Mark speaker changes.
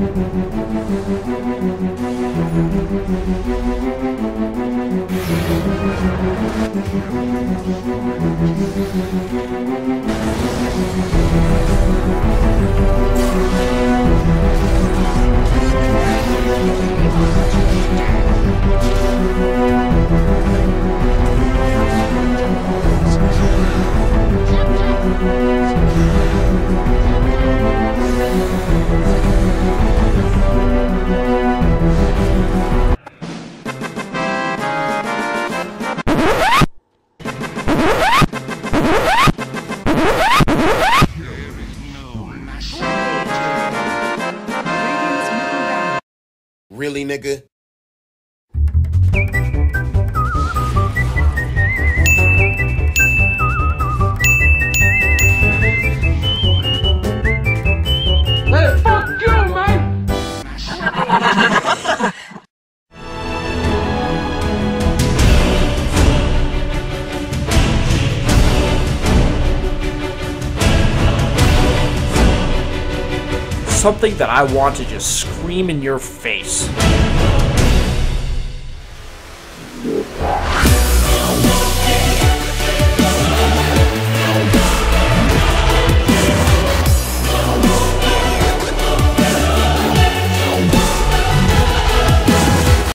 Speaker 1: We'll be right back. Really, nigga?
Speaker 2: Hey, fuck you, man!
Speaker 3: Something that I want to just scream in your face.